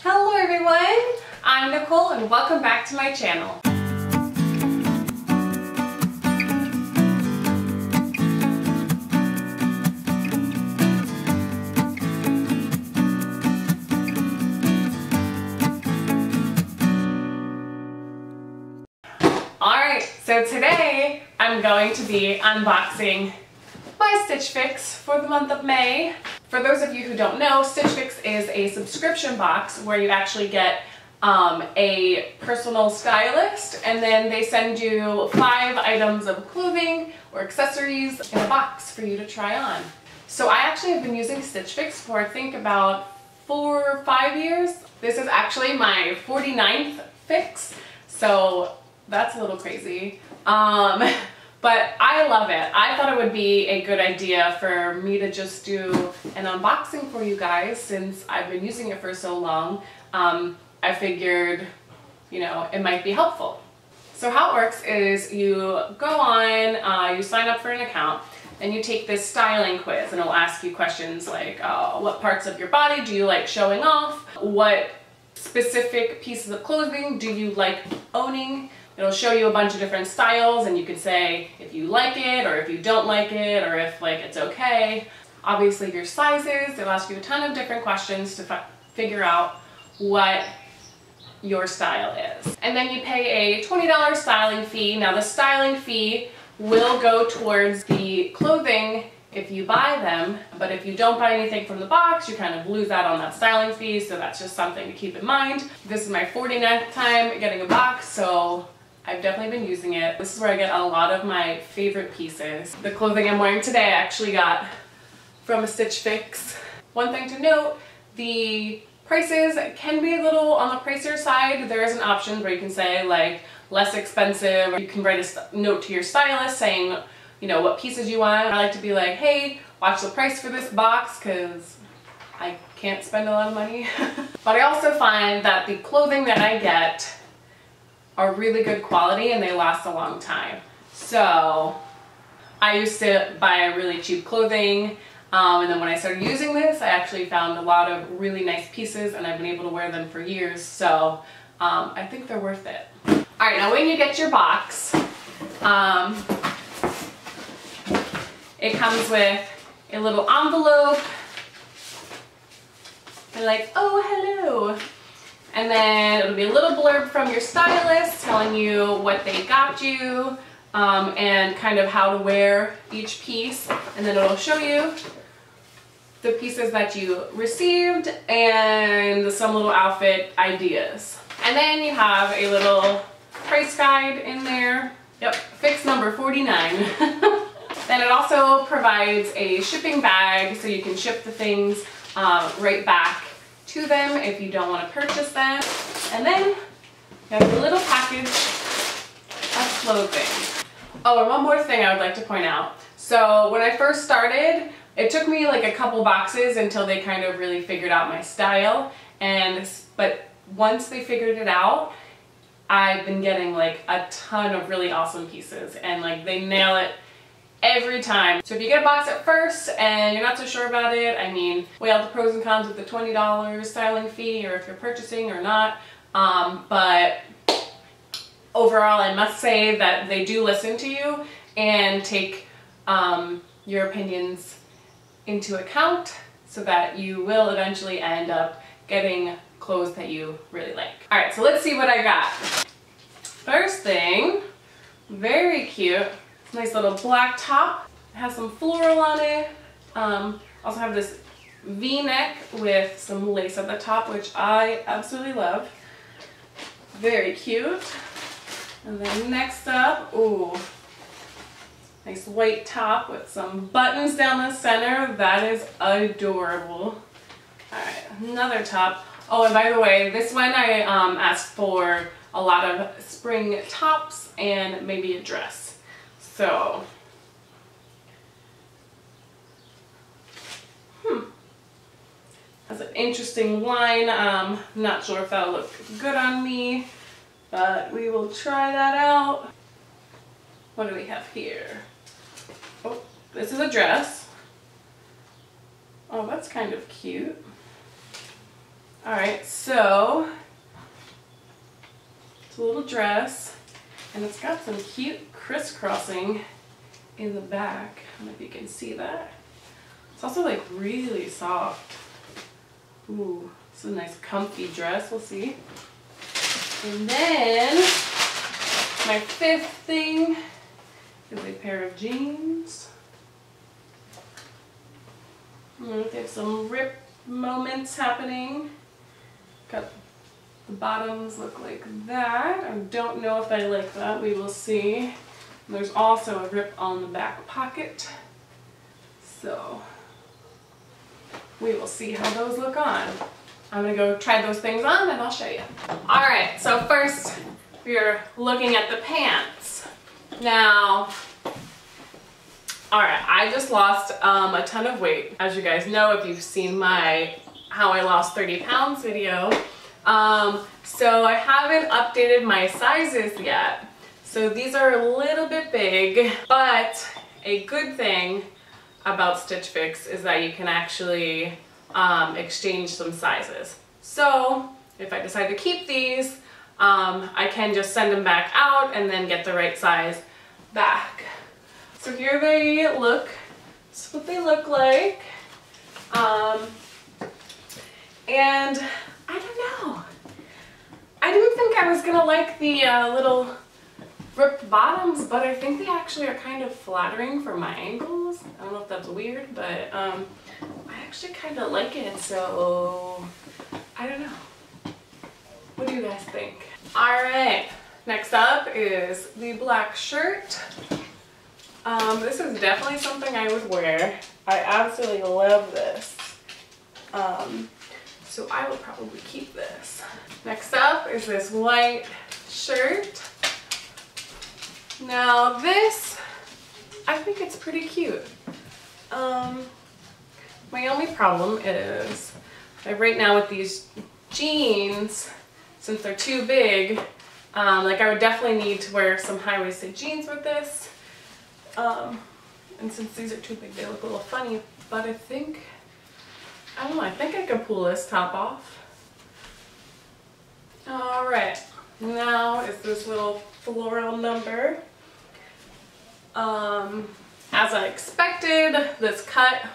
Hello everyone, I'm Nicole and welcome back to my channel. Alright, so today I'm going to be unboxing my Stitch Fix for the month of May. For those of you who don't know, Stitch Fix is a subscription box where you actually get um, a personal stylist and then they send you five items of clothing or accessories in a box for you to try on. So I actually have been using Stitch Fix for I think about four or five years. This is actually my 49th fix, so that's a little crazy. Um, but I love it. I thought it would be a good idea for me to just do an unboxing for you guys since I've been using it for so long. Um, I figured, you know, it might be helpful. So how it works is you go on, uh, you sign up for an account, and you take this styling quiz and it'll ask you questions like uh, what parts of your body do you like showing off? What specific pieces of clothing do you like owning? It'll show you a bunch of different styles and you can say if you like it or if you don't like it or if like it's okay. Obviously your sizes, they'll ask you a ton of different questions to figure out what your style is. And then you pay a $20 styling fee. Now the styling fee will go towards the clothing if you buy them, but if you don't buy anything from the box, you kind of lose out on that styling fee, so that's just something to keep in mind. This is my 49th time getting a box, so I've definitely been using it. This is where I get a lot of my favorite pieces. The clothing I'm wearing today I actually got from a Stitch Fix. One thing to note, the prices can be a little on the pricier side. There is an option where you can say like less expensive you can write a note to your stylist saying you know what pieces you want. I like to be like hey watch the price for this box because I can't spend a lot of money. but I also find that the clothing that I get are really good quality and they last a long time. So I used to buy really cheap clothing um, and then when I started using this I actually found a lot of really nice pieces and I've been able to wear them for years so um, I think they're worth it. Alright now when you get your box um, it comes with a little envelope and like oh hello and then it'll be a little blurb from your stylist telling you what they got you um, and kind of how to wear each piece. And then it'll show you the pieces that you received and some little outfit ideas. And then you have a little price guide in there. Yep, fix number 49. then it also provides a shipping bag so you can ship the things uh, right back to them if you don't want to purchase them. And then you have a little package of clothing. Oh, and one more thing I would like to point out. So when I first started, it took me like a couple boxes until they kind of really figured out my style. And, but once they figured it out, I've been getting like a ton of really awesome pieces and like they nail it every time. So if you get a box at first and you're not so sure about it, I mean, weigh out the pros and cons with the $20 styling fee or if you're purchasing or not. Um, but overall, I must say that they do listen to you and take um, your opinions into account so that you will eventually end up getting clothes that you really like. All right, so let's see what I got. First thing, very cute, Nice little black top. It has some floral on it. Um, also have this v-neck with some lace at the top, which I absolutely love. Very cute. And then next up, ooh, nice white top with some buttons down the center. That is adorable. All right, another top. Oh, and by the way, this one I um, asked for a lot of spring tops and maybe a dress. So, hmm, has an interesting line. Um, not sure if that'll look good on me, but we will try that out. What do we have here? Oh, this is a dress. Oh, that's kind of cute. All right, so it's a little dress and it's got some cute crisscrossing in the back. I don't know if you can see that. It's also like really soft. Ooh, it's a nice comfy dress, we'll see. And then my fifth thing is a pair of jeans. Have some rip moments happening. Got the bottoms look like that. I don't know if I like that. We will see. There's also a rip on the back pocket. So we will see how those look on. I'm gonna go try those things on and I'll show you. All right, so first we're looking at the pants. Now, all right, I just lost um, a ton of weight. As you guys know, if you've seen my how I lost 30 pounds video. Um, so I haven't updated my sizes yet. So these are a little bit big, but a good thing about Stitch Fix is that you can actually um, exchange some sizes. So if I decide to keep these, um, I can just send them back out and then get the right size back. So here they look. That's what they look like. Um, and. I didn't think I was gonna like the uh, little ripped bottoms, but I think they actually are kind of flattering for my ankles. I don't know if that's weird, but um, I actually kind of like it, so I don't know. What do you guys think? All right, next up is the black shirt. Um, this is definitely something I would wear. I absolutely love this. Um, so I will probably keep this. Next up is this white shirt. Now this, I think it's pretty cute. Um, my only problem is right now with these jeans, since they're too big, um, like I would definitely need to wear some high-waisted jeans with this. Um, and since these are too big, they look a little funny, but I think, I I think I could pull this top off. All right, now is this little floral number. Um, as I expected, this cut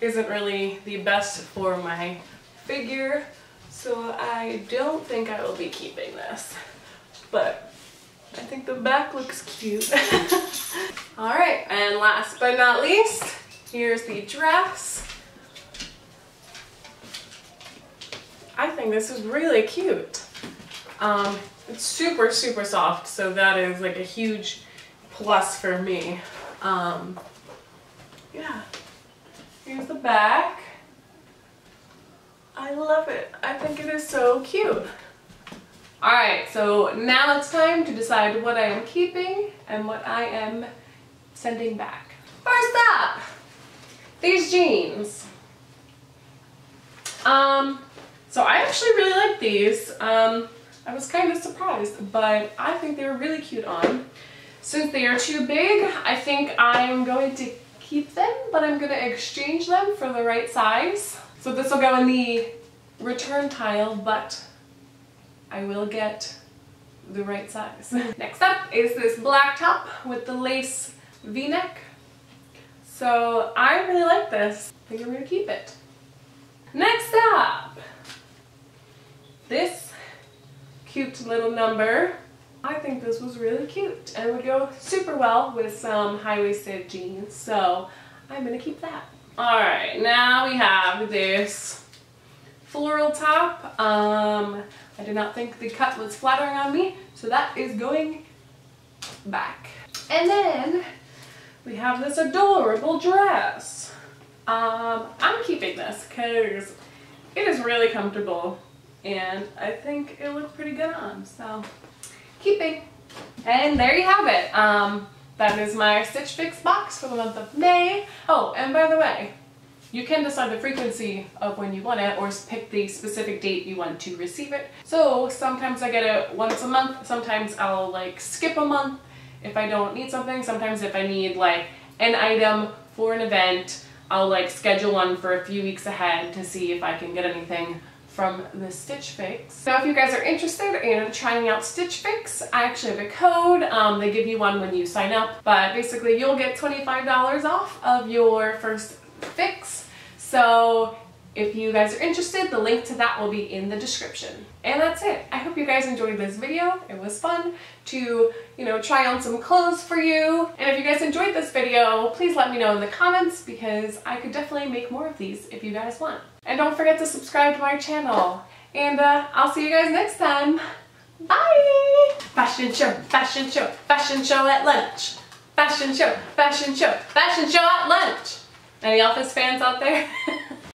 isn't really the best for my figure, so I don't think I will be keeping this. But I think the back looks cute. All right, and last but not least, here's the dress. I think this is really cute. Um, it's super, super soft, so that is like a huge plus for me. Um, yeah, here's the back. I love it. I think it is so cute. All right, so now it's time to decide what I am keeping and what I am sending back. First up, these jeans. Um, so I actually really like these. Um, I was kind of surprised, but I think they were really cute on. Since they are too big, I think I'm going to keep them, but I'm going to exchange them for the right size. So this will go in the return tile, but I will get the right size. Next up is this black top with the lace v-neck. So I really like this. I think I'm going to keep it. Next up, this cute little number. I think this was really cute and would go super well with some high-waisted jeans, so I'm gonna keep that. All right, now we have this floral top. Um, I did not think the cut was flattering on me, so that is going back. And then we have this adorable dress. Um, I'm keeping this because it is really comfortable and I think it looked pretty good on, so keeping. And there you have it. Um, that is my Stitch Fix box for the month of May. Oh, and by the way, you can decide the frequency of when you want it or pick the specific date you want to receive it. So sometimes I get it once a month, sometimes I'll like skip a month if I don't need something. Sometimes if I need like an item for an event, I'll like schedule one for a few weeks ahead to see if I can get anything from the Stitch Fix. So if you guys are interested in trying out Stitch Fix, I actually have a code. Um, they give you one when you sign up, but basically you'll get $25 off of your first fix. So if you guys are interested, the link to that will be in the description. And that's it. I hope you guys enjoyed this video. It was fun to, you know, try on some clothes for you. And if you guys enjoyed this video, please let me know in the comments because I could definitely make more of these if you guys want. And don't forget to subscribe to my channel. And uh, I'll see you guys next time. Bye! Fashion show, fashion show, fashion show at lunch. Fashion show, fashion show, fashion show at lunch. Any Office fans out there?